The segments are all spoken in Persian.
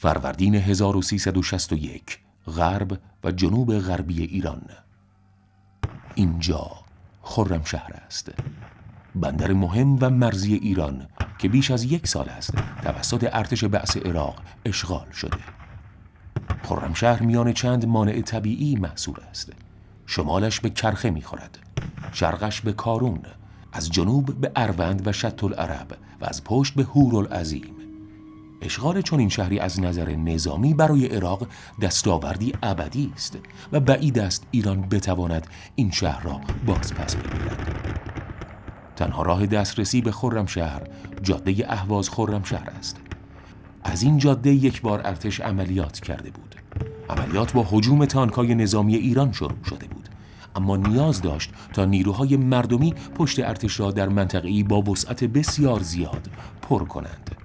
فروردین 1361 غرب و جنوب غربی ایران. اینجا خرمشهر است. بندر مهم و مرزی ایران که بیش از یک سال است توسط ارتش بعث عراق اشغال شده. خرمشهر میان چند مانع طبیعی محصور است. شمالش به کرخه می‌خورد شرقش به کارون از جنوب به اروند و شط العرب و از پشت به هور العظیم. اشغال این شهری از نظر نظامی برای عراق دستاوردی ابدی است و بعید است ایران بتواند این شهر را باز پس بگیرد. تنها راه دسترسی به خرمشهر جاده اهواز خرمشهر است. از این جاده یک بار ارتش عملیات کرده بود. عملیات با حجوم تانکای نظامی ایران شروع شده بود. اما نیاز داشت تا نیروهای مردمی پشت ارتش را در منطقه‌ای با وسعت بسیار زیاد پر کنند.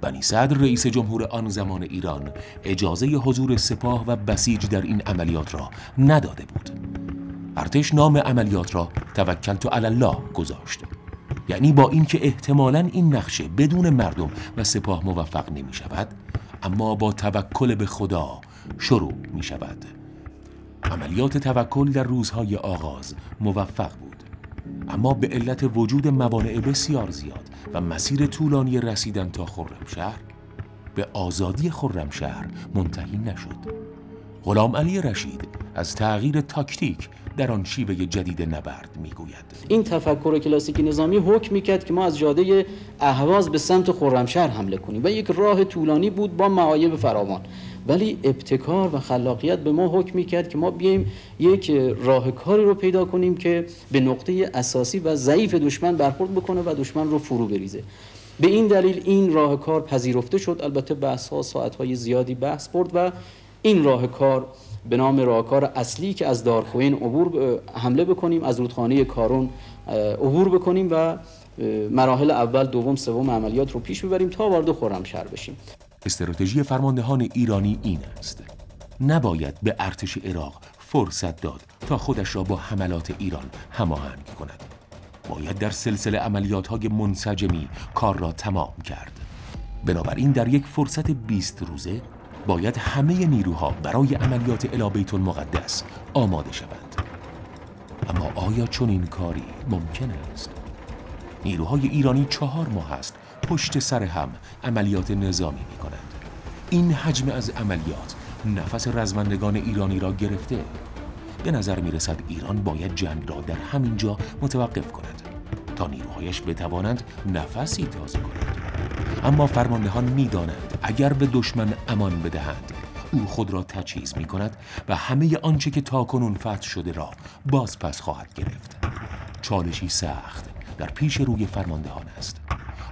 بنی صدر رئیس جمهور آن زمان ایران اجازه حضور سپاه و بسیج در این عملیات را نداده بود. ارتش نام عملیات را توکلت علی الله گذاشت. یعنی با اینکه احتمالا این نقشه بدون مردم و سپاه موفق نمی شود اما با توکل به خدا شروع می شود. عملیات توکل در روزهای آغاز موفق بود. اما به علت وجود موانع بسیار زیاد و مسیر طولانی رسیدن تا خرمشهر به آزادی خرمشهر منتهی نشد. غلام علی رشید از تغییر تاکتیک در آن شیوه جدید نبرد می‌گوید. این تفکر کلاسیک نظامی حکم می‌کرد که ما از جاده اهواز به سمت خرمشهر حمله کنیم و یک راه طولانی بود با معایب فراوان. ولی ابتکار و خلاقیت به ما حکم می‌کرد که ما بیایم یک راه کاری رو پیدا کنیم که به نقطه اساسی و ضعیف دشمن برخورد بکنه و دشمن رو فرو بریزه. به این دلیل این راه کار پذیرفته شد. البته بحث ها ساعت های زیادی بحث برد و این راه کار به نام راهکار اصلی که از دارخوین عبور حمله بکنیم از رودخانه کارون عبور بکنیم و مراحل اول دوم سوم عملیات رو پیش ببریم تا وارد خرمشهر بشیم. استراتژی فرماندهان ایرانی این است. نباید به ارتش عراق فرصت داد تا خودش را با حملات ایران هماهنگ کند. باید در سلسله عملیات های منسجمی کار را تمام کرد. بنابراین در یک فرصت 20 روزه باید همه نیروها برای عملیات الی بیت المقدس آماده شوند اما آیا چون این کاری ممکن است؟ نیروهای ایرانی چهار ماه است پشت سر هم عملیات نظامی می کنند این حجم از عملیات نفس رزمندگان ایرانی را گرفته. به نظر می رسد ایران باید جنگ را در همین جا متوقف کند تا نیروهایش بتوانند نفسی تازه کنند. اما فرماندهان می دانند اگر به دشمن امان بدهند او خود را تجهیز می کند و همه آنچه که تاکنون فتح شده را باز پس خواهد گرفت. چالشی سخت در پیش روی فرماندهان است.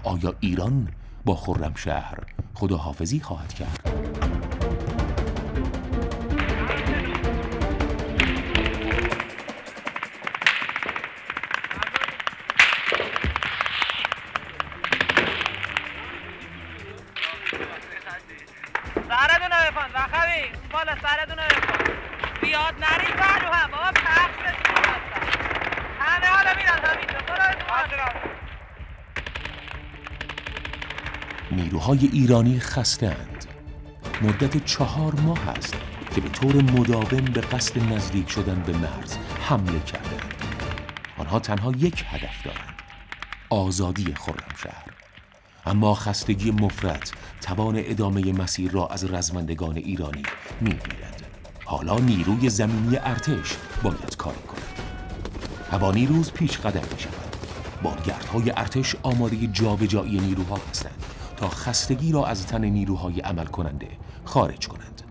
آیا ایران با خرمشهر خداحافظی خواهد کرد؟ نیروهای ایرانی خستند مدت چهار ماه است که به طور مداوم به قصد نزدیک شدن به مرز حمله کرده. آنها تنها یک هدف دارند آزادی خرمشهر. اما خستگی مفرد توان ادامه مسیر را از رزمندگان ایرانی می‌گیرد. حالا نیروی زمینی ارتش باید کار کند. هوانی روز پیش قدم می شود بادگردهای ارتش آماده جابجایی نیروها هستند. تا خستگی را از تن نیروهای عمل کننده خارج کنند.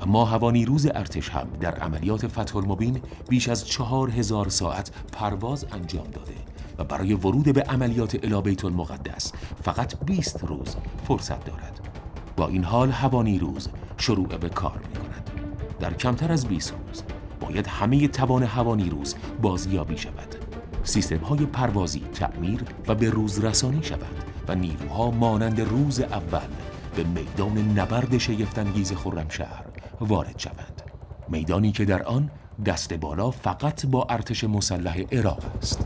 اما هوانی روز ارتش هم در عملیات فتح المبین بیش از چهار هزار ساعت پرواز انجام داده و برای ورود به عملیات الابیت المقدس فقط 20 روز فرصت دارد. با این حال هوانی روز شروع به کار می کند در کمتر از 20 روز باید همه توان هوانی روز بازیابی شود. سیستم های پروازی تعمیر و به روز رسانی شود و نیروها مانند روز اول به میدان نبرد شگفتانگیز خرمشهر وارد شوند. میدانی که در آن دست بالا فقط با ارتش مسلح عراق است.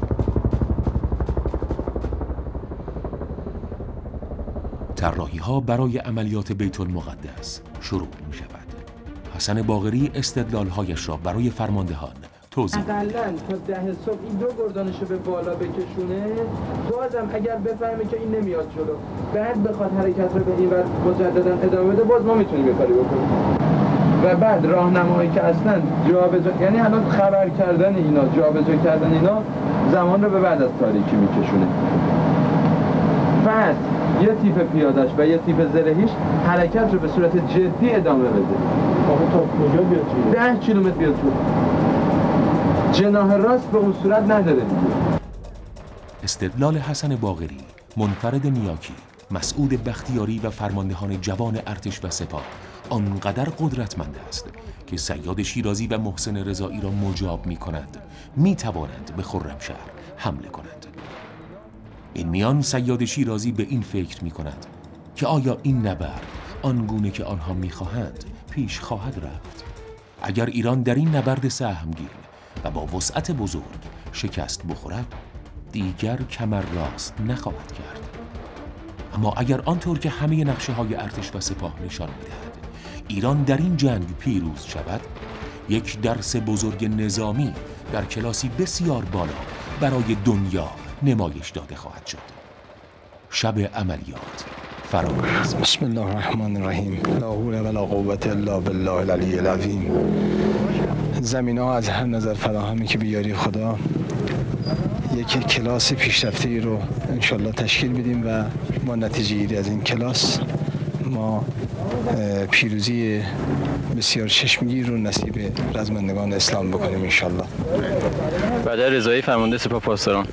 طراحی ها برای عملیات بیت المقدس شروع می شود حسن باغری استدلالهایش را برای فرماندهان توضیح اقلا تا ده صبح این دو گردانشو به بالا بکشونه بازم اگر بفهمه که این نمیاد جلو. بعد بخواد حرکت رو به این ور مجددا ادامه بده باز ما می‌تونیم یه کاری بکنیم. و بعد راهنمایی که اصلا جابجا یعنی الان خبر کردن اینا جابجا کردن اینا زمان رو به بعد از تاریکی میکشونه. بعد یه تیپ پیادش و یه تیپ زرهیش حرکت رو به صورت جدی ادامه بده. تا کجا بیاد جلو؟ ده کیلومتر بیاد تو جناح راست به اون صورت نداره دیگه استدلال حسن باغری منفرد نیاکی مسعود بختیاری و فرماندهان جوان ارتش و سپاه آنقدر قدرتمند است که سیاد شیرازی و محسن رضایی را مجاب می کند می توانند به خرمشهر حمله کنند این میان سیاد شیرازی به این فکر می کند که آیا این نبرد آنگونه که آنها می خواهند پیش خواهد رفت؟ اگر ایران در این نبرد سهمگین و با وسعت بزرگ شکست بخورد دیگر کمر راست نخواهد کرد. اما اگر آنطور که همه نقشه های ارتش و سپاه نشان می‌دهد ایران در این جنگ پیروز شود یک درس بزرگ نظامی در کلاسی بسیار بالا برای دنیا نمایش داده خواهد شد. شب عملیات فرامرز بسم الله الرحمن الرحیم. لا حول ولا قوت الا بالله العلی العظیم. زمین ها از هر نظر فراهمی که بیاری خدا یک کلاس پیشرفته ای رو انشالله تشکیل بدیم و ما نتیجه گیری از این کلاس ما پیروزی بسیار چشمگیر رو نصیب رزمندگان اسلام بکنیم انشالله. بعد رضایی فرمانده سپاه پاسداران.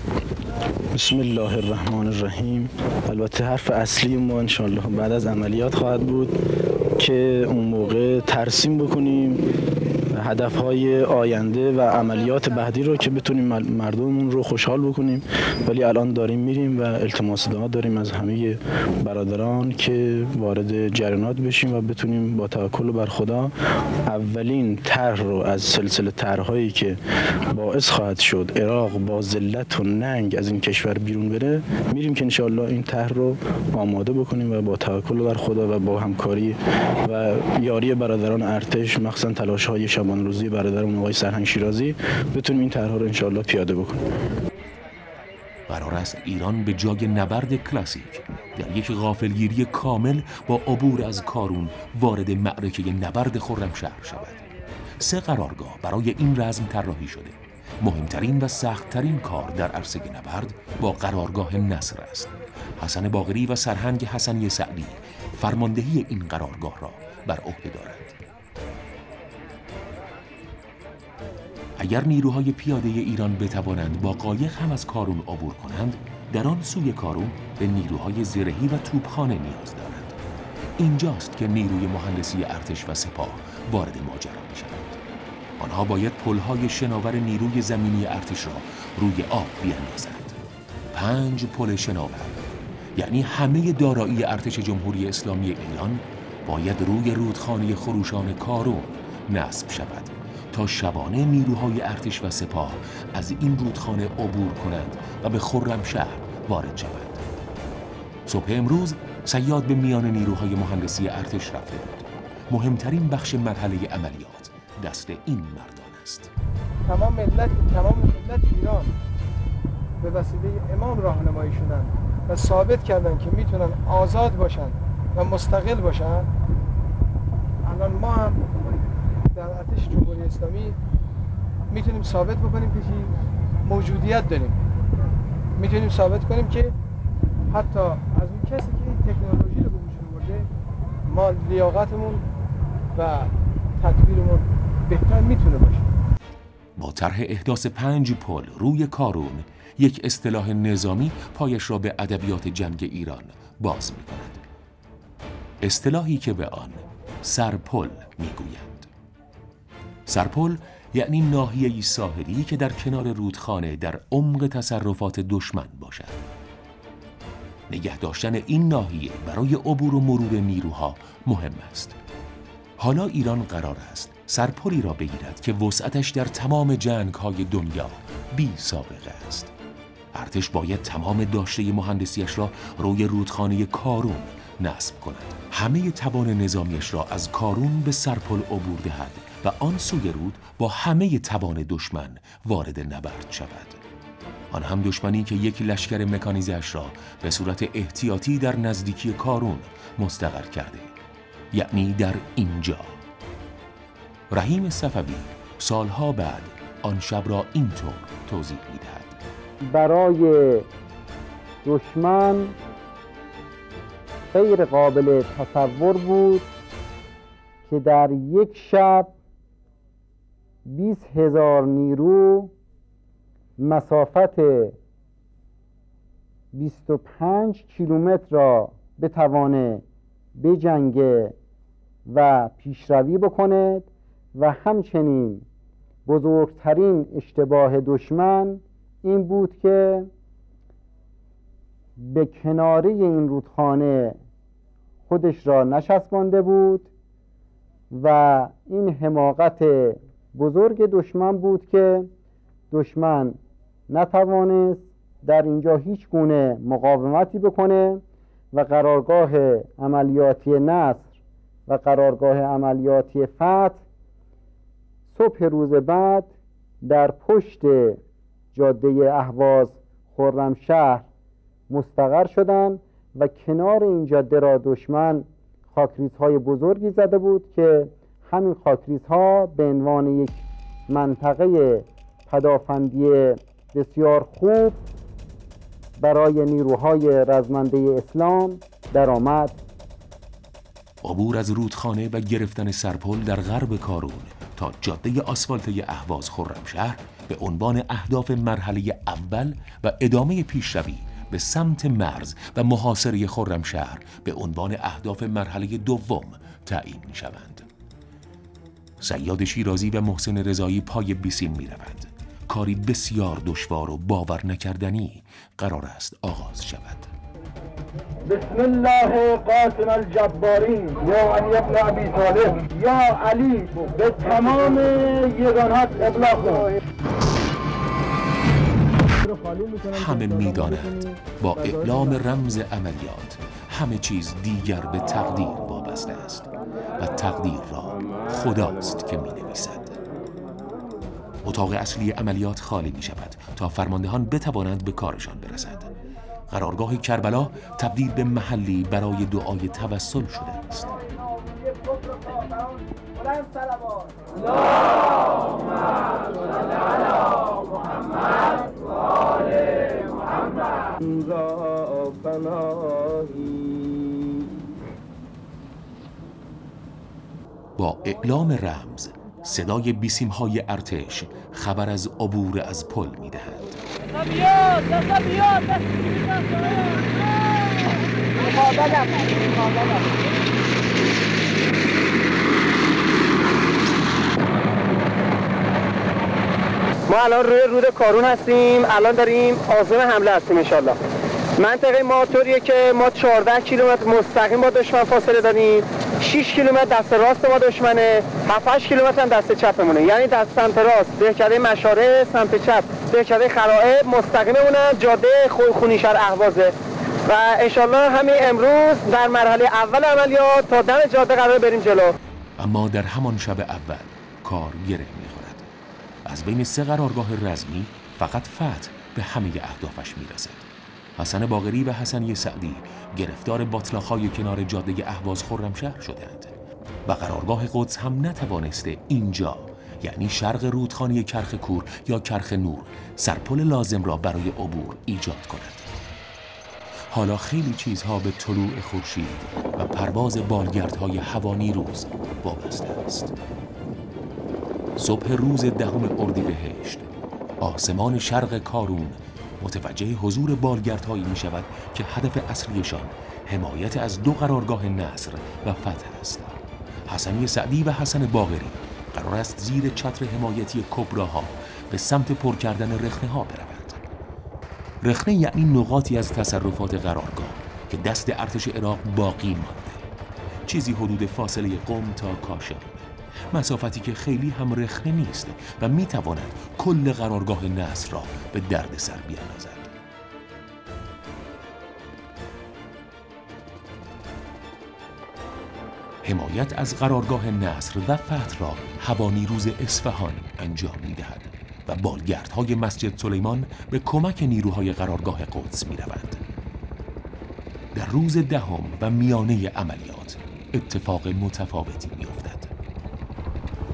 بسم الله الرحمن الرحیم. البته حرف اصلی ما انشالله بعد از عملیات خواهد بود که اون موقع ترسیم بکنیم هدف های آینده و عملیات بعدی رو که بتونیم مردممون رو خوشحال بکنیم. ولی الان داریم میریم و التماس دعا داریم از همه برادران که وارد جریانات بشیم و بتونیم با توکل بر خدا اولین طرح رو از سلسله طرحهایی که باعث خواهد شد عراق با ذلت و ننگ از این کشور بیرون بره میریم که انشاءالله این طرح رو آماده بکنیم و با توکل بر خدا و با همکاری و یاری برادران ارتش مخصوصا تلاش های شبان روزی برادرمون آقای سرهنگ شیرازی بتونیم این طرح رو انشاءالله پیاده بکنیم. قرار است ایران به جای نبرد کلاسیک در یک غافلگیری کامل با عبور از کارون وارد معرکه نبرد خرمشهر شود. سه قرارگاه برای این رزم طراحی شده. مهمترین و سختترین کار در عرصه نبرد با قرارگاه نصر است. حسن باقری و سرهنگ حسنی سعدی فرماندهی این قرارگاه را بر عهده دارند. اگر نیروهای پیاده ایران بتوانند با قایق هم از کارون عبور کنند در آن سوی کارون به نیروهای زرهی و توپخانه نیاز دارند. اینجاست که نیروی مهندسی ارتش و سپاه وارد ماجرا می شود آنها باید پلهای شناور نیروی زمینی ارتش را روی آب بیاندازند. پنج پل شناور یعنی همه دارایی ارتش جمهوری اسلامی ایران باید روی رودخانه خروشان کارون نصب شود. تا شبانه نیروهای ارتش و سپاه از این رودخانه عبور کنند و به خرمشهر وارد شوند. صبح امروز سیاد به میان نیروهای مهندسی ارتش رفته بود. مهمترین بخش مرحله عملیات دست این مردان است. تمام ملت تمام ملت ایران به وسیله امام راهنمایی شدن و ثابت کردن که می‌تونن آزاد باشن و مستقل باشن. الان ما هم در ارتش جمهوری اسلامی می‌تونیم ثابت بکنیم که؟ موجودیت داریم می‌تونیم ثابت کنیم که حتی از اون کسی که این تکنولوژی رو به وجود آورده ما لیاقتمون و تدبیرمون بهتر می‌تونه باشه با طرح احداث پنج پل روی کارون یک اصطلاح نظامی پایش را به ادبیات جنگ ایران باز می کند. اصطلاحی که به آن سرپل می گویند. سرپل یعنی ناحیه‌ای ساحلی که در کنار رودخانه در عمق تصرفات دشمن باشد. نگه داشتن این ناحیه برای عبور و مرور نیروها مهم است. حالا ایران قرار است سرپلی را بگیرد که وسعتش در تمام جنگ های دنیا بی سابقه است ارتش باید تمام داشته مهندسیش را روی رودخانه کارون نصب کند همه توان نظامیش را از کارون به سرپل عبور دهد و آن سوی رود با همه توان دشمن وارد نبرد شود. آن هم دشمنی که یک لشکر مکانیزش را به صورت احتیاطی در نزدیکی کارون مستقر کرده. یعنی در اینجا. رحیم صفوی سالها بعد آن شب را اینطور توضیح می‌دهد. برای دشمن غیر قابل تصور بود که در یک شب 20 هزار نیرو مسافت 25 کیلومتر را بتوانه بجنگه و پیشروی بکند و همچنین بزرگترین اشتباه دشمن این بود که به کناره این رودخانه خودش را نشسبانده بود و این حماقت بزرگ دشمن بود که دشمن نتوانست در اینجا هیچ گونه مقاومتی بکنه و قرارگاه عملیاتی نصر و قرارگاه عملیاتی فتح صبح روز بعد در پشت جاده اهواز خرمشهر مستقر شدند و کنار این جاده را دشمن خاکریزهای بزرگی زده بود که همین خاکریزها به عنوان یک منطقه پدافندی بسیار خوب برای نیروهای رزمنده اسلام درآمد عبور از رودخانه و گرفتن سرپل در غرب کارون تا جاده آسفالته اهواز خرمشهر به عنوان اهداف مرحله اول و ادامه پیشروی به سمت مرز و محاصره خرمشهر به عنوان اهداف مرحله دوم تعیین می. سیاد شیرازی و محسن رضایی پای بیسیم می روند. کاری بسیار دشوار و باور نکردنی قرار است آغاز شود. بسم الله قاسم الجبارین یا علی ابن ابی طالب یا علی به تمام یگانات ابلاغ کن همه می‌دانند با اعلام رمز عملیات همه چیز دیگر به تقدیر وابسته است و تقدیر را خداست که می نویسد اتاق اصلی عملیات خالی می شود تا فرماندهان بتوانند به کارشان برسند. قرارگاه کربلا تبدیل به محلی برای دعای توسل شده است. با اعلام رمز صدای بیسیم های ارتش خبر از عبور از پل می دهند. ما الان روی رود کارون هستیم الان داریم آزم حمله هستیم انشالله منطقه ما طوریه که ما 14 کیلومتر مستقیم با دشمن فاصله داریم 6 کیلومتر دست راست ما دشمنه. 7 8 کیلومتر هم دست چپمونه. یعنی دست سمت راست. دهکده مشاره سمت چپ. دهکده خرائب مستقیممونن جاده خونیشر اهوازه. و انشالله همین امروز در مرحله اول عملیات تا دم جاده قرار بریم جلو. اما در همان شب اول کار گره می‌خورد. از بین سه قرارگاه رزمی فقط فتح به همه اهدافش می‌رسد. حسن باغری و حسنی سعدی گرفتار باطلاخهای کنار جاده اهواز خرمشهر شدند و قرارگاه قدس هم نتوانسته اینجا یعنی شرق رودخانه کرخ کور یا کرخ نور سرپل لازم را برای عبور ایجاد کند. حالا خیلی چیزها به طلوع خورشید و پرواز بالگردهای هوانی روز وابسته است. صبح روز دهم اردیبهشت آسمان شرق کارون متوجه حضور بالگردهایی می شود که هدف اصلیشان حمایت از دو قرارگاه نصر و فتح است. حسنی سعدی و حسن باغری قرار است زیر چتر حمایتی کبراها به سمت پر کردن رخنه ها بروند. رخنه یعنی نقاطی از تصرفات قرارگاه که دست ارتش عراق باقی مانده. چیزی حدود فاصله قم تا کاشان. مسافتی که خیلی هم رخنه نیست و می تواند کل قرارگاه نصر را به درد سر بیاندازد حمایت از قرارگاه نصر و فتح را هوانیروز اصفهان انجام می‌دهد و بالگردهای مسجد سلیمان به کمک نیروهای قرارگاه قدس می روند. در روز دهم و میانه عملیات اتفاق متفاوتی می افتد.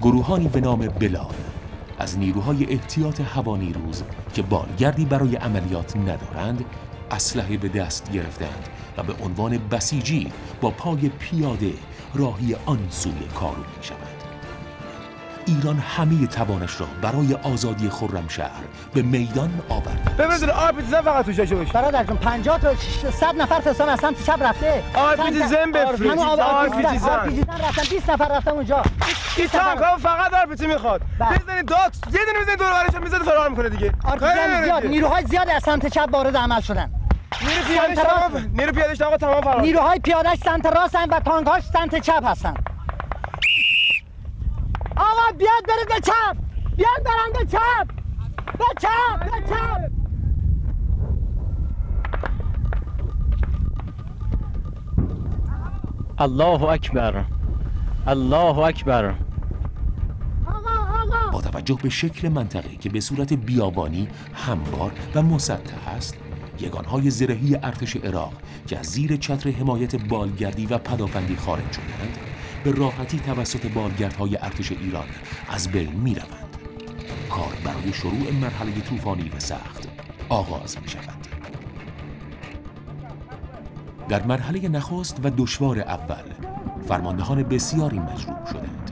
گروهانی به نام بلال از نیروهای احتیاط هوانیروز که بالگردی برای عملیات ندارند اسلحه به دست گرفتند و به عنوان بسیجی با پای پیاده راهی آن سوی کارون می شود. ایران همه توانش را برای آزادی خرمشهر به میدان آورد. ببینید آرپی‌جی‌زن فقط توش داشته باشه برادر جون 50 تا 100 نفر فستان از سمت چپ رفته. آرپی‌جی‌زن بفرست. همون آب- آرپی‌جی‌زن آرپی‌جی‌زن رفتن. 20 نفر رفتن اونجا. این تانک ها فقط آرپیتی می‌خواد. بله. بزنید داکس یه دونه بزنید دور برش می‌زنه فرار می‌کنه دیگه. نداره زیاد. نیروهای زیاد از سمت چپ وارد عمل شدن. نیرو راست. تمام نیرو تمام فرار. نیروهای پیادهش سمت راست و تانکاش سمت چپ هستن. آقا بیاد برید به چپ. بیاد برن به چپ. به چپ به چپ. الله اکبر. الله اکبر. با توجه به شکل منطقه که به صورت بیابانی هموار و مسطح است یگانهای زرهی ارتش عراق که از زیر چتر حمایت بالگردی و پدافندی خارج شدند به راحتی توسط بالگردهای ارتش ایران از بین می روند. کار برای شروع مرحله طوفانی و سخت آغاز می شود. در مرحله نخست و دشوار اول فرماندهان بسیاری مجروح شدند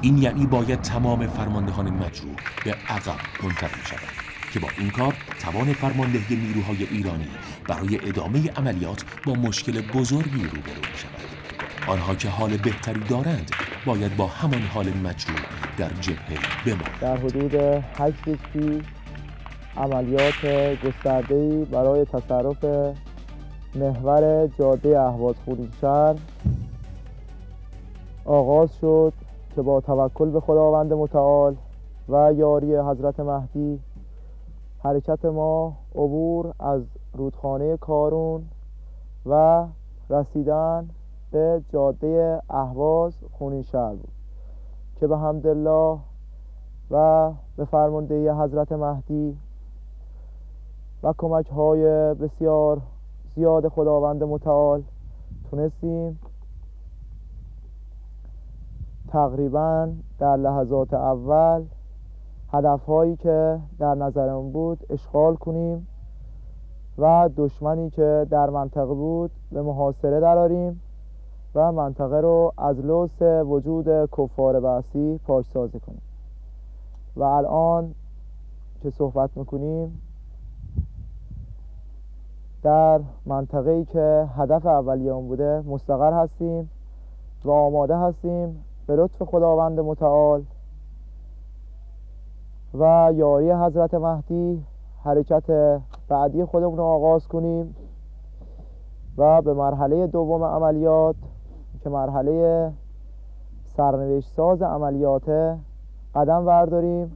این یعنی باید تمام فرماندهان مجروح به عقب منتقل شوند که با این کار توان فرماندهی نیروهای ایرانی برای ادامه عملیات با مشکل بزرگی روبرو شود آنها که حال بهتری دارند باید با همان حال مجروح در جبهه بمانند. در حدود 8 پیش عملیات گسترده‌ای برای تصرف محور جاده اهواز شهر آغاز شد که با توکل به خداوند متعال و یاری حضرت مهدی حرکت ما عبور از رودخانه کارون و رسیدن به جاده اهواز خونین شهر بود که به حمدالله و به فرماندهی حضرت مهدی و کمک های بسیار زیاد خداوند متعال تونستیم تقریبا در لحظات اول هدف هایی که در نظرم بود اشغال کنیم و دشمنی که در منطقه بود به محاصره دراریم و منطقه رو از لوس وجود کفار بعثی پاکسازی کنیم. و الان که صحبت می‌کنیم در منطقه ای که هدف اولیه اون بوده مستقر هستیم و آماده هستیم به لطف خداوند متعال و یاری حضرت مهدی حرکت بعدی خودمون رو آغاز کنیم و به مرحله دوم عملیات که مرحله سرنوشت ساز عملیات قدم برداریم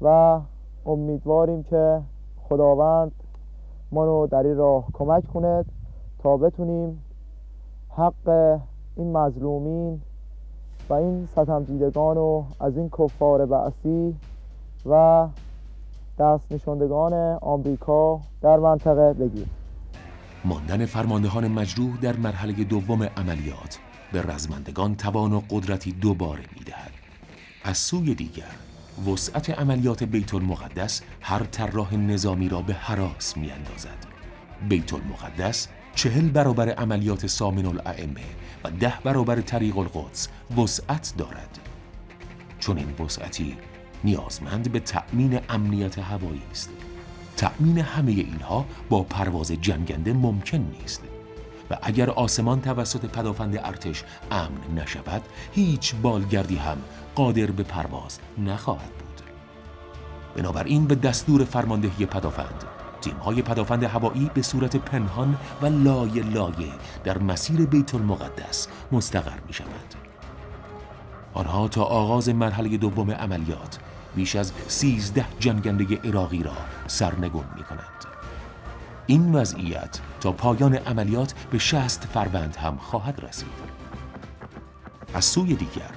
و امیدواریم که خداوند منو در این راه کمک کند تا بتونیم حق این مظلومین و این ستم دیدگان رو از این کفار بعثی و دست نشاندگان آمریکا در منطقه بگیریم. ماندن فرماندهان مجروح در مرحله دوم عملیات به رزمندگان توان و قدرتی دوباره می‌دهد. از سوی دیگر وسعت عملیات بیت المقدس هر طراح نظامی را به حراس میاندازد. بیت المقدس چهل برابر عملیات سامن الائمه و ده برابر طریق القدس وسعت دارد. چون این وسعتی نیازمند به تأمین امنیت هوایی است. تأمین همه اینها با پرواز جنگنده ممکن نیست و اگر آسمان توسط پدافند ارتش امن نشود هیچ بالگردی هم قادر به پرواز نخواهد بود بنابراین به دستور فرماندهی پدافند تیم‌های پدافند هوایی به صورت پنهان و لایه لایه در مسیر بیت المقدس مستقر می شوند. آنها تا آغاز مرحله دوم عملیات بیش از سیزده جنگنده عراقی را سرنگون می کنند. این وضعیت تا پایان عملیات به شست فروند هم خواهد رسید. از سوی دیگر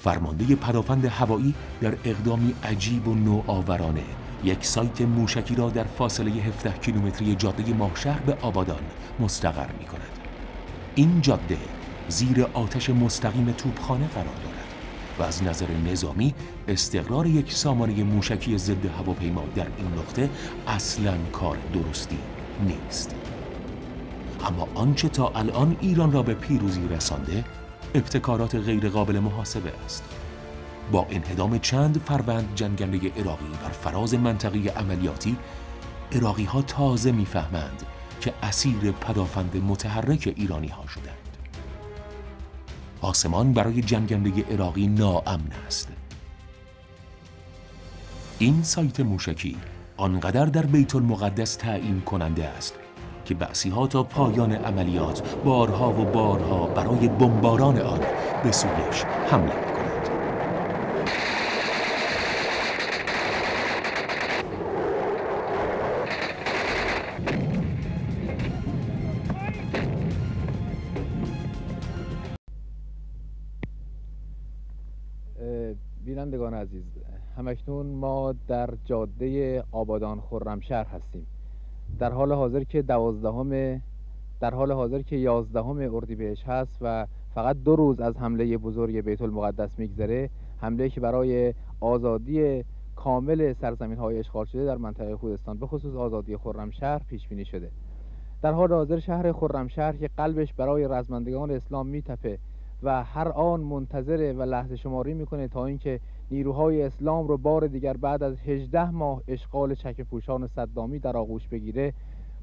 فرمانده پدافند هوایی در اقدامی عجیب و نوآورانه یک سایت موشکی را در فاصله 17 کیلومتری جاده ماهشهر به آبادان مستقر می کند. این جاده زیر آتش مستقیم توپخانه قرار دارد و از نظر نظامی استقرار یک سامانه موشکی ضد هواپیما در این نقطه اصلا کار درستی نیست. اما آنچه تا الان ایران را به پیروزی رسانده ابتکارات غیرقابل محاسبه است. با انهدام چند فروند جنگنده عراقی بر فراز منطقه عملیاتی عراقی ها تازه می‌فهمند که اسیر پدافند متحرک ایرانی ها شدند. آسمان برای جنگنده عراقی ناامن است. این سایت موشکی آنقدر در بیت المقدس تعیین کننده است که بعثی ها تا پایان عملیات بارها و بارها برای بمباران آن به سویش حمله همکنون ما در جاده آبادان خرمشهر هستیم. در حال حاضر که دوازدهم در حال حاضر که یازدهم اردیبهشت هست و فقط دو روز از حمله بزرگ بیت المقدس میگذره حمله که برای آزادی کامل سرزمین های اشغال شده در منطقه خوزستان به خصوص آزادی خرمشهر پیش بینی شده. در حال حاضر شهر خرمشهر که قلبش برای رزمندگان اسلام میتپه و هر آن منتظره و لحظه شماری می‌کنه تا اینکه نیروهای اسلام رو بار دیگر بعد از 18 ماه اشغال چک پوشان صدامی در آغوش بگیره.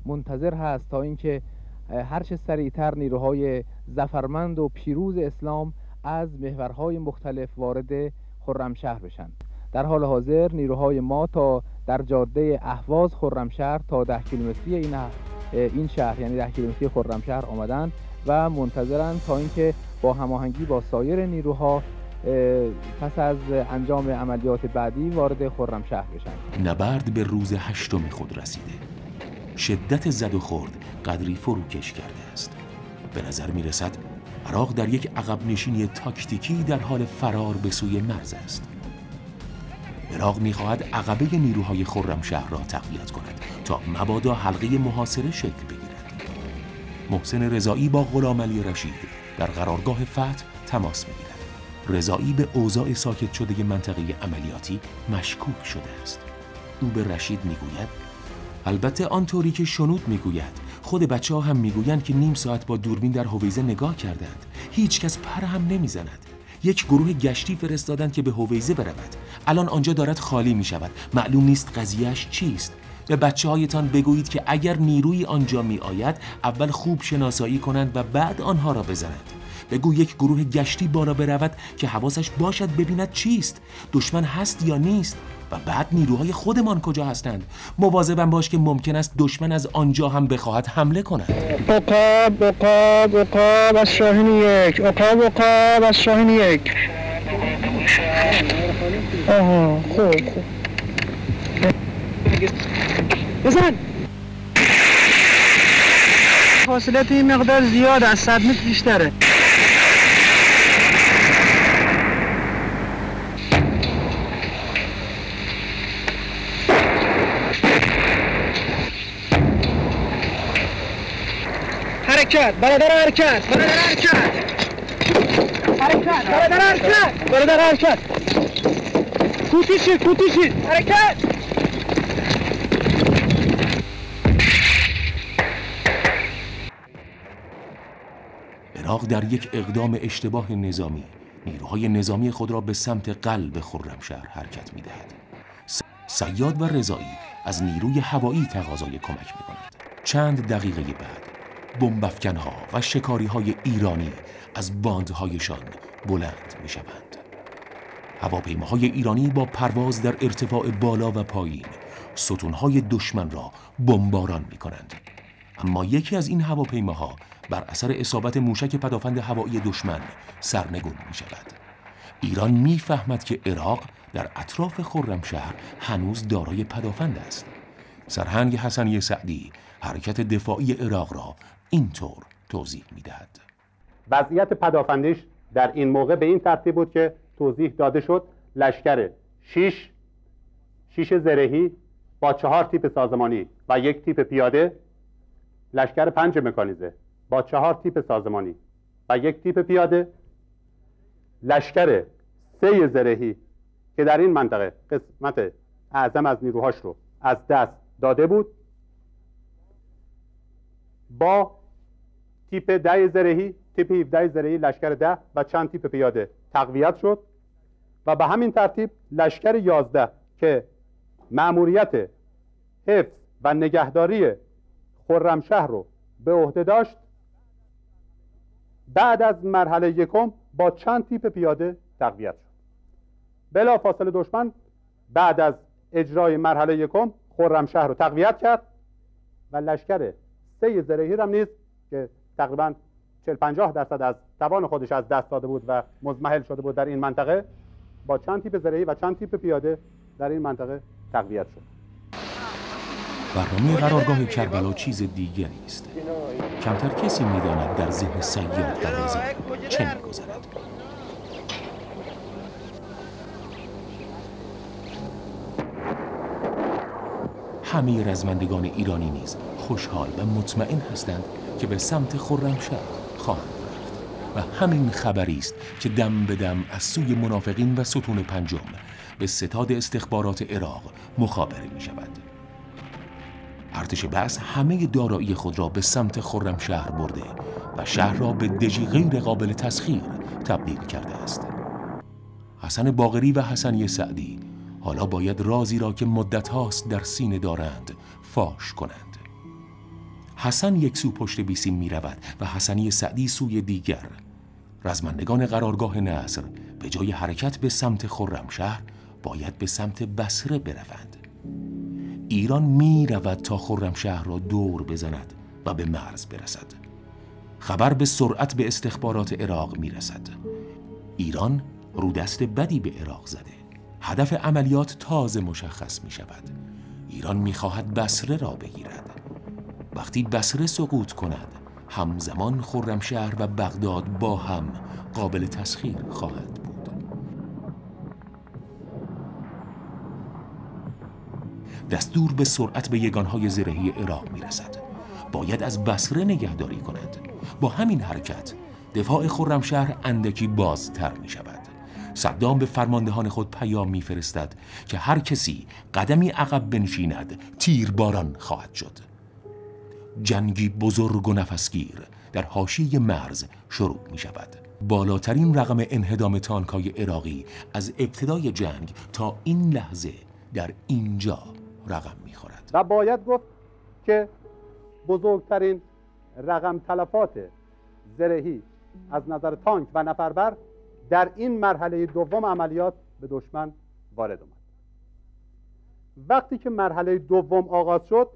منتظر هست تا اینکه هرچه سریعتر نیروهای زفرمند و پیروز اسلام از محورهای مختلف وارد خرمشهر بشن. در حال حاضر نیروهای ما تا در جاده اهواز خرمشهر تا ده کیلومتری این این شهر یعنی ده کیلومتری خرمشهر آمدن و منتظرن تا اینکه با هماهنگی با سایر نیروها پس از انجام عملیات بعدی وارد خرمشهر بشن. نبرد به روز هشتم خود رسیده. شدت زد و خورد قدری فروکش کرده است. به نظر می رسد عراق در یک عقب نشینی تاکتیکی در حال فرار به سوی مرز است. عراق می‌خواهد عقبه نیروهای خرمشهر را تقویت کند تا مبادا حلقه محاصره شکل بگیرد. محسن رضایی با غلام علی رشید. در قرارگاه فتح تماس می‌گیرد. رضایی به اوضاع ساکت شده منطقه عملیاتی مشکوک شده است. او به رشید می‌گوید البته آنطوری که شنود می‌گوید خود بچه ها هم می‌گویند که نیم ساعت با دوربین در هویزه نگاه کردند. هیچ کس پر هم نمی‌زند. یک گروه گشتی فرستادند که به هویزه برود. الان آنجا دارد خالی می شود معلوم نیست قضیهش چیست. به بچه هایتان بگویید که اگر نیروی آنجا می آید اول خوب شناسایی کنند و بعد آنها را بزنند. بگو یک گروه گشتی بالا برود که حواسش باشد ببیند چیست دشمن هست یا نیست و بعد نیروهای خودمان کجا هستند. مواظبم باش که ممکن است دشمن از آنجا هم بخواهد حمله کند. اقاب اقاب اقاب از شاهین یک. اقاب اقاب از شاهین یک. آها خوب خوب. بزن. فاصله این مقدار زیاد از صد متر بیشتره. حرکت برادر حرکت برادر حرکت حرکت. برادر حرکت برادر حرکت. کوتیشی کوتیشی. حرکت. عراق در یک اقدام اشتباه نظامی نیروهای نظامی خود را به سمت قلب خرمشهر حرکت می دهد. سیاد و رضایی از نیروی هوایی تقاضای کمک می کند. چند دقیقه بعد بمبافکنها و شکاری های ایرانی از باندهایشان بلند می شوند. هواپیماهای ایرانی با پرواز در ارتفاع بالا و پایین ستونهای دشمن را بمباران می کنند. اما یکی از این هواپیماها بر اثر اصابت موشک پدافند هوایی دشمن سرنگون می شود. ایران می‌فهمد که عراق در اطراف خرمشهر هنوز دارای پدافند است. سرهنگ حسنی سعدی حرکت دفاعی عراق را اینطور توضیح می‌دهد وضعیت پدافندش در این موقع به این ترتیب بود که توضیح داده شد لشکر شیش شیش زرهی با چهار تیپ سازمانی و یک تیپ پیاده لشکر پنج مکانیزه با چهار تیپ سازمانی و یک تیپ پیاده. لشکر سه زرهی که در این منطقه قسمت اعظم از نیروهاش رو از دست داده بود با تیپ ده زرهی تیپ 17 زرهی لشکر ده و چند تیپ پیاده تقویت شد و به همین ترتیب لشکر 11 که مأموریت حفظ و نگهداری خرمشهر رو به عهده داشت بعد از مرحله یکم با چند تیپ پیاده تقویت شد. بلا فاصله دشمن بعد از اجرای مرحله یکم خرمشهر رو تقویت کرد و لشکر سه زرهی هم نیز که تقریبا 40 50 درصد از توان خودش از دست داده بود و مزمحل شده بود در این منطقه با چند تیپ زرهی و چند تیپ پیاده در این منطقه تقویت شد. برنامه قرارگاه کربلا چیز دیگری است. کمتر کسی می‌داند در ذهن سیاد رضا چه میگذرد. همه رزمندگان ایرانی نیز خوشحال و مطمئن هستند که به سمت خرمشهر خواهند رفت و همین خبری است که دم به دم از سوی منافقین و ستون پنجم به ستاد استخبارات عراق مخابره می شود ارتش بس همه دارایی خود را به سمت خرمشهر برده و شهر را به دژی غیر قابل تسخیر تبدیل کرده است. حسن باغری و حسنی سعدی حالا باید رازی را که مدت هاست در سینه دارند فاش کنند. حسن یک سو پشت بیسیم می رود و حسنی سعدی سوی دیگر. رزمندگان قرارگاه نصر به جای حرکت به سمت خرمشهر باید به سمت بسره بروند. ایران می رود تا خرمشهر را دور بزند و به مرز برسد. خبر به سرعت به استخبارات عراق می رسد ایران رودست بدی به عراق زده. هدف عملیات تازه مشخص می شود ایران می خواهد بسره را بگیرد. وقتی بسره سقوط کند همزمان خرمشهر و بغداد با هم قابل تسخیر خواهند دستور به سرعت به یگانهای زرهی عراق می رسد باید از بسره نگهداری کنند با همین حرکت دفاع خرمشهر اندکی بازتر می شود صدام به فرماندهان خود پیام میفرستد که هر کسی قدمی عقب بنشیند تیر باران خواهد شد. جنگی بزرگ و نفسگیر در حاشیه مرز شروع می شود بالاترین رقم انهدام تانکای عراقی از ابتدای جنگ تا این لحظه در اینجا رقم می خورد و باید گفت که بزرگترین رقم تلفات زرهی از نظر تانک و نفربر در این مرحله دوم عملیات به دشمن وارد اومد وقتی که مرحله دوم آغاز شد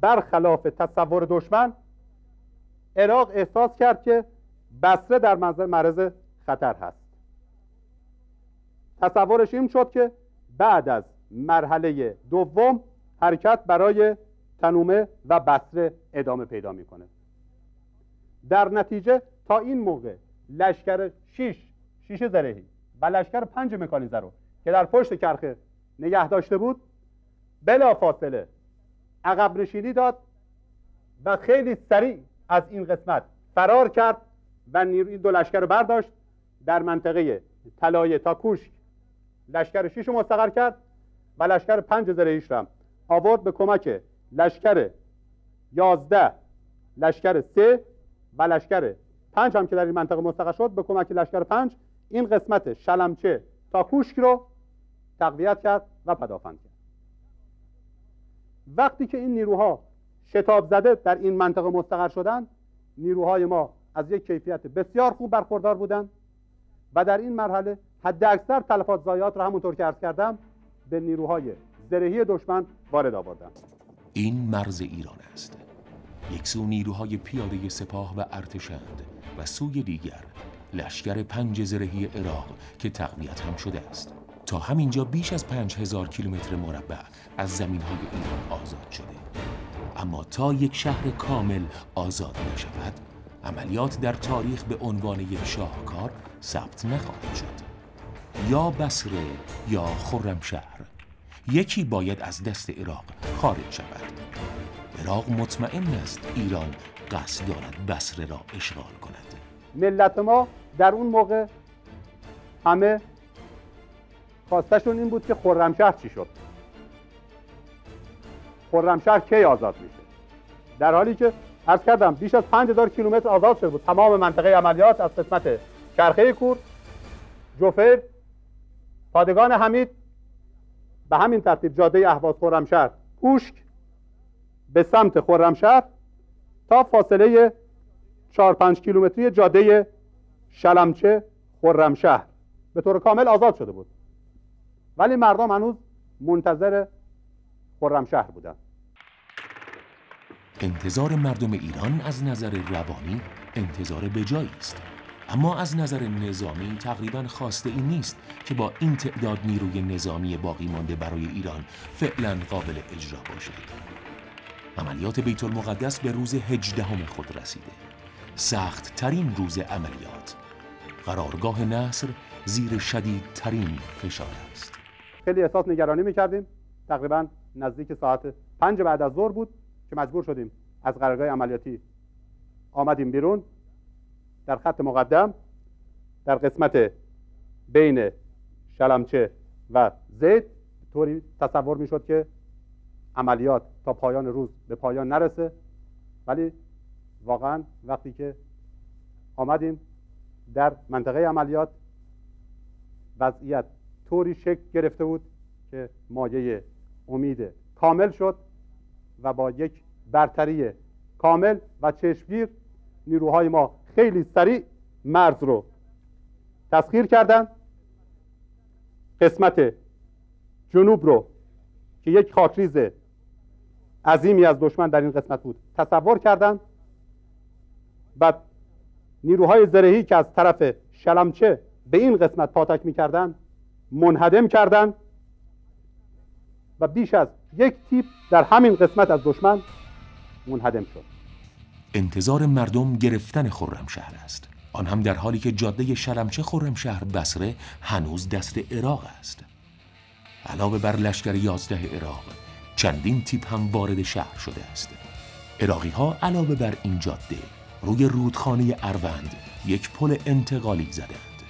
برخلاف تصور دشمن عراق احساس کرد که بسره در معرض خطر هست. تصورش این شد که بعد از مرحله دوم حرکت برای تنومه و بسره ادامه پیدا می‌کنه. در نتیجه تا این موقع لشکر شیش شیش زرهی و لشکر پنج مکانیزه رو که در پشت کرخه نگه داشته بود بلا فاصله عقب نشینی داد و خیلی سریع از این قسمت فرار کرد و نیروی دو لشکر رو برداشت در منطقه طلایه تا کوشک لشکر شیش رو مستقر کرد و لشکر پنج زرهیش رو آورد به کمک لشکر یازده لشکر سه و لشکر پنج هم که در این منطقه مستقر شد به کمک لشکر پنج این قسمت شلمچه تا کوشک رو تقویت کرد و پدافند کرد. وقتی که این نیروها شتاب زده در این منطقه مستقر شدند نیروهای ما از یک کیفیت بسیار خوب برخوردار بودند و در این مرحله حد اکثر تلفات زایات را همونطور که عرض کردم به نیروهای زرهی دشمن وارد آوردن این مرز ایران است. یک سو نیروهای پیاده سپاه و ارتشند و سوی دیگر لشکر پنج زرهی عراق که تقویت هم شده است. تا همینجا بیش از پنج هزار کیلومتر مربع از زمین های ایران آزاد شده. اما تا یک شهر کامل آزاد نشود عملیات در تاریخ به عنوان یک شاهکار ثبت نخواهد شد. یا بصره یا خرمشهر. یکی باید از دست عراق خارج شود. عراق مطمئن است ایران قصد دارد بصره را اشغال کند. ملت ما در اون موقع همه خواستشون این بود که خرمشهر چی شد. خرمشهر کی آزاد میشه؟ در حالی که عرض کردم بیش از 5000 کیلومتر آزاد شده بود. تمام منطقه عملیات از قسمت چرخه کور جوفر پادگان حمید به همین ترتیب جاده اهواز خرمشهر کوشک به سمت خرمشهر تا فاصله 4 5 کیلومتری جاده شلمچه خرمشهر. به طور کامل آزاد شده بود. ولی مردم هنوز منتظر خرمشهر بودند انتظار مردم ایران از نظر روانی انتظار بجایی است. اما از نظر نظامی تقریبا خواسته این نیست که با این تعداد نیروی نظامی باقی مانده برای ایران فعلا قابل اجرا باشد عملیات بیت المقدس به روز هجدهم خود رسیده. سخت ترین روز عملیات. قرارگاه نصر زیر شدید ترین فشار است. خیلی احساس نگرانی می‌کردیم. تقریبا نزدیک ساعت پنج بعد از ظهر بود که مجبور شدیم از قرارگاه عملیاتی آمدیم بیرون. در خط مقدم در قسمت بین شلمچه و زید طوری تصور می‌شد که عملیات تا پایان روز به پایان نرسه. ولی واقعا وقتی که آمدیم در منطقه عملیات وضعیت طوری شکل گرفته بود که مایه امید کامل شد و با یک برتری کامل و چشمگیر نیروهای ما خیلی سریع مرز رو تسخیر کردن. قسمت جنوب رو که یک خاکریز عظیمی از دشمن در این قسمت بود تصور کردند بعد نیروهای زرهی که از طرف شلمچه به این قسمت پاتک می‌کردند منهدم کردند و بیش از یک تیپ در همین قسمت از دشمن منهدم شد. انتظار مردم گرفتن خرمشهر است. آن هم در حالی که جاده شلمچه خرمشهر بسره هنوز دست عراق است. علاوه بر لشکر یازده عراق چندین تیپ هم وارد شهر شده است. عراقی ها علاوه بر این جاده روی رودخانه اروند یک پل انتقالی زدند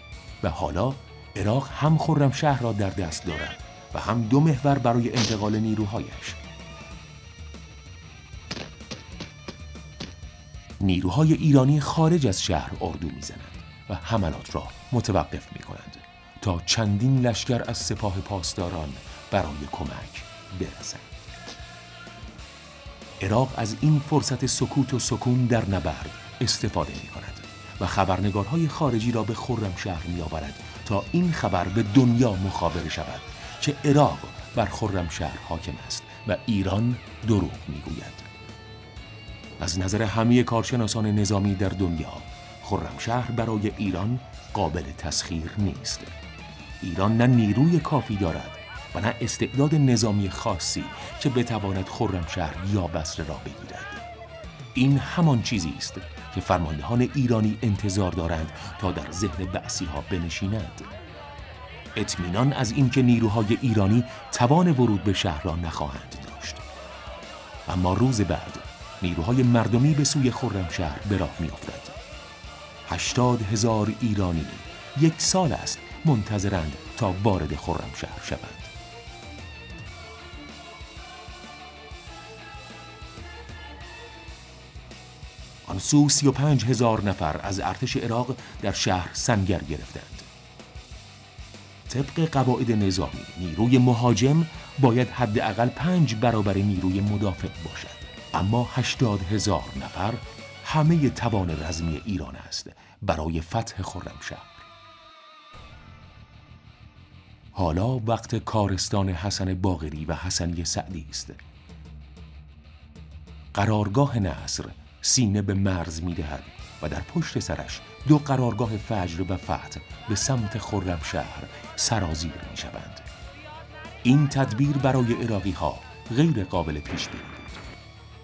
و حالا عراق هم خرمشهر را در دست دارد و هم دو محور برای انتقال نیروهایش. نیروهای ایرانی خارج از شهر اردو می‌زنند و حملات را متوقف می کنند تا چندین لشکر از سپاه پاسداران برای کمک برسند. عراق از این فرصت سکوت و سکون در نبرد استفاده می کند و خبرنگارهای خارجی را به خرمشهر می آورد تا این خبر به دنیا مخابره شود که عراق بر خرمشهر حاکم است و ایران دروغ می‌گوید. از نظر همه کارشناسان نظامی در دنیا خرمشهر برای ایران قابل تسخیر نیست. ایران نه نیروی کافی دارد و نه استعداد نظامی خاصی که بتواند خرمشهر یا بصره را بگیرد. این همان چیزی است که فرماندهان ایرانی انتظار دارند تا در ذهن بعثی ها بنشیند. اطمینان از اینکه نیروهای ایرانی توان ورود به شهر را نخواهند داشت. اما روز بعد نیروهای مردمی به سوی خرمشهر به راه میافتد. هشتاد هزار ایرانی یک سال است منتظرند تا وارد خرمشهر شوند. آن سو سی و پنج هزار نفر از ارتش عراق در شهر سنگر گرفتند. طبق قواعد نظامی نیروی مهاجم باید حداقل پنج برابر نیروی مدافع باشد. اما هشتاد هزار نفر همه توان رزمی ایران است برای فتح خرمشهر حالا وقت کارستان حسن باغری و حسنی سعدی است قرارگاه نصر سینه به مرز می دهد و در پشت سرش دو قرارگاه فجر و فتح به سمت خرمشهر سرازیر می شوند. این تدبیر برای عراقی ها غیر قابل پیش بینی.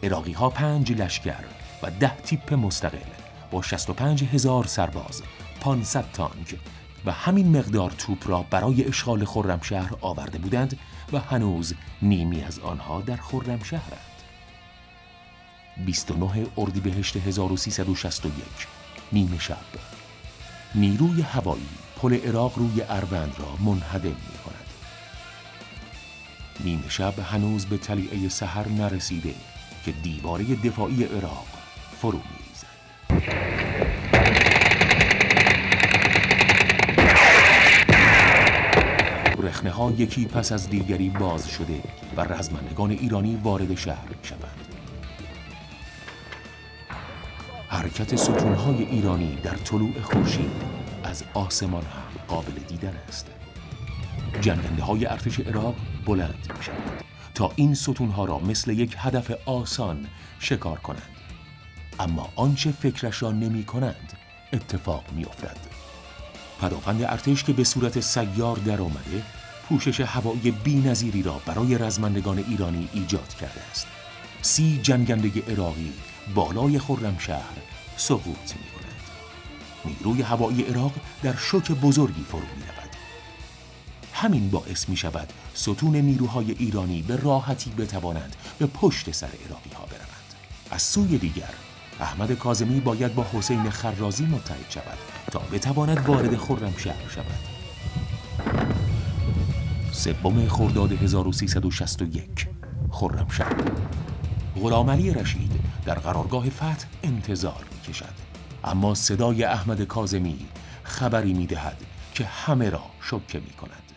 عراقی ها پنج لشکر و ده تیپ مستقل با 65 هزار سرباز 500 تانک و همین مقدار توپ را برای اشغال خرمشهر آورده بودند و هنوز نیمی از آنها در خرمشهرند 29 اردیبهشت 1361 نیمه شب. نیروی هوایی پل عراق روی اروند را منهدم می کند نیمه شب هنوز به طلیعه سحر نرسیده. که دیواره دفاعی عراق فرو میریزد رخنه ها یکی پس از دیگری باز شده و رزمندگان ایرانی وارد شهر می شوند. حرکت ستونهای ایرانی در طلوع خورشید از آسمان هم قابل دیدن است. جنگنده های ارتش عراق بلند می شوند تا این ستونها را مثل یک هدف آسان شکار کنند. اما آنچه فکرش را نمی کنند اتفاق می افتد. پدافند ارتش که به صورت سیار در آمده پوشش هوایی بی را برای رزمندگان ایرانی ایجاد کرده است. سی جنگنده عراقی بالای خرمشهر سقوط می کند. نیروی هوایی عراق در شوک بزرگی فرو می رود. همین باعث می شود ستون نیروهای ایرانی به راحتی بتوانند به پشت سر عراقی ها بروند. از سوی دیگر احمد کازمی باید با حسین خرازی متحد شود تا بتواند وارد خرمشهر شود. سوم خرداد 1361 خرمشهر غلام علی رشید در قرارگاه فتح انتظار می کشد اما صدای احمد کازمی خبری می دهد که همه را شکه می کند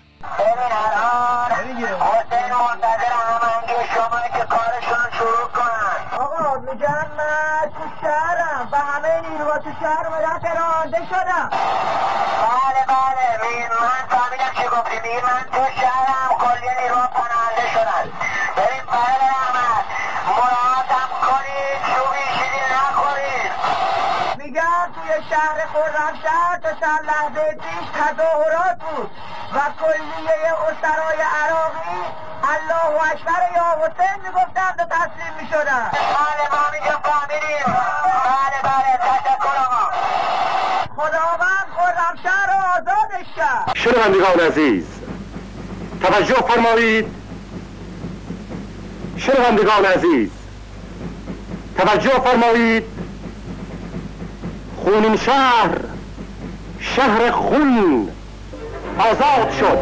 حسین منتظر همانگی شما که کارشون شروع کنن. آقا میگم من تو شهرم و همه نیروها تو شهر اومدن پرانده شدم. بله بله. می من فهمیدم چی گفتی. میگی من تو شهرم کلی نیروها پناهنده شدن. بریم بله خرمشهر تا چند لحظه پیش تظاهرات بود و کلیه اسرای عراقی الله اکبر یا حسین می‌گفتند و تسلیم می‌شدن بله ما میگم فهمیدیم بله بله تشکر آقا. خداوند خرمشهر رو آزادش کرد شنوندگان عزیز توجه فرمایید. شنوندگان عزیز توجه فرمایید. خونین شهر شهر خون آزاد شد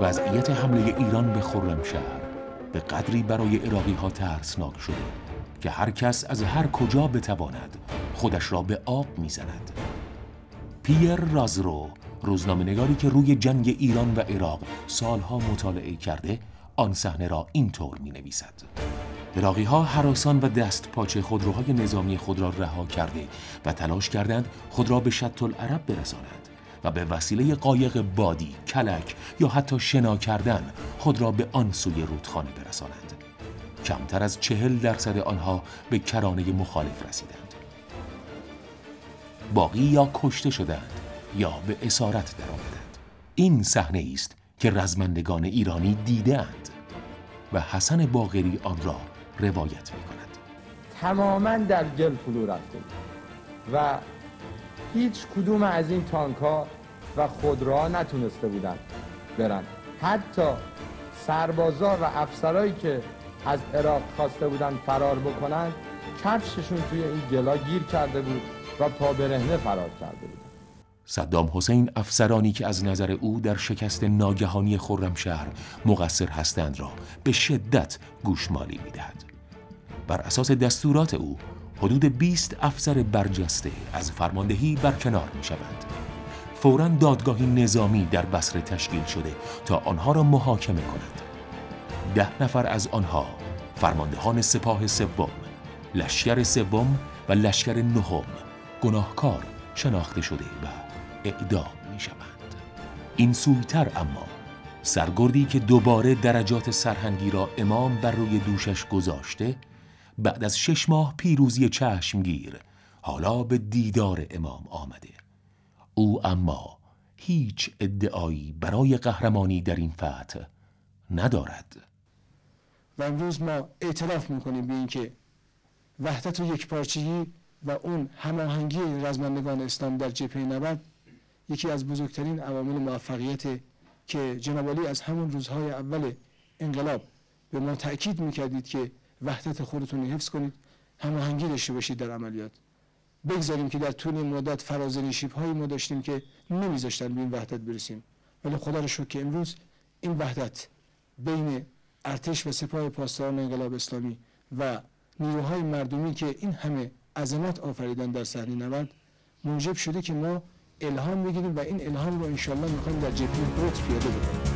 وضعیت حمله ایران به خرمشهر به قدری برای عراقی ها ترسناک شده که هر کس از هر کجا بتواند خودش را به آب می‌زند. پیر رازرو روزنامه‌نگاری که روی جنگ ایران و عراق سالها مطالعه کرده آن صحنه را اینطور می نویسد عراقی ها حراسان و دست پاچه خودروهای نظامی خود را رها کرده و تلاش کردند خود را به شط العرب برسانند و به وسیله قایق بادی، کلک یا حتی شنا کردن خود را به آن سوی رودخانه برسانند. کمتر از چهل درصد آنها به کرانه مخالف رسیدند. باقی یا کشته شدند یا به اسارت درآمدند. این صحنه است که رزمندگان ایرانی دیدند و حسن باغری آن را روایت می کند تماما در گل فرو رفته و هیچ کدوم از این تانک ها و خودروها نتونسته بودند برن حتی سربازا و افسرهایی که از عراق خواسته بودند فرار بکنند کفششون توی این گلا گیر کرده بود و پا برهنه فرار کرده بود. صدام حسین افسرانی که از نظر او در شکست ناگهانی خرمشهر مقصر هستند را به شدت گوشمالی می‌دهد بر اساس دستورات او حدود 20 افسر برجسته از فرماندهی برکنار می شوند. فورا دادگاهی نظامی در بصره تشکیل شده تا آنها را محاکمه کند. ده نفر از آنها فرماندهان سپاه سوم، لشکر سوم و لشکر نهم گناهکار شناخته شده و اعدام می شوند. این سویتر اما سرگردی که دوباره درجات سرهنگی را امام بر روی دوشش گذاشته بعد از شش ماه پیروزی چشمگیر حالا به دیدار امام آمده او اما هیچ ادعایی برای قهرمانی در این فتح ندارد و امروز ما اعتراف می‌کنیم به اینکه وحدت و یکپارچگی و اون هماهنگی رزمندگان اسلام در جبهه نبرد یکی از بزرگترین عوامل موفقیت که جناب از همون روزهای اول انقلاب به ما تاکید می‌کردید که وحدت خودتون حفظ کنید هماهنگی داشته باشید در عملیات. بگذاریم که در طول این مدت فرازنی شیب هایی ما داشتیم که نمیذاشتن به این وحدت برسیم. ولی خدا رو شکر که امروز این وحدت بین ارتش و سپاه پاسداران انقلاب اسلامی و نیروهای مردمی که این همه عظمت آفریدن در صحنه نبرد موجب شده که ما الهام بگیریم و این الهام رو انشالله می‌خوایم در جبهه قدس پیاده بکنیم.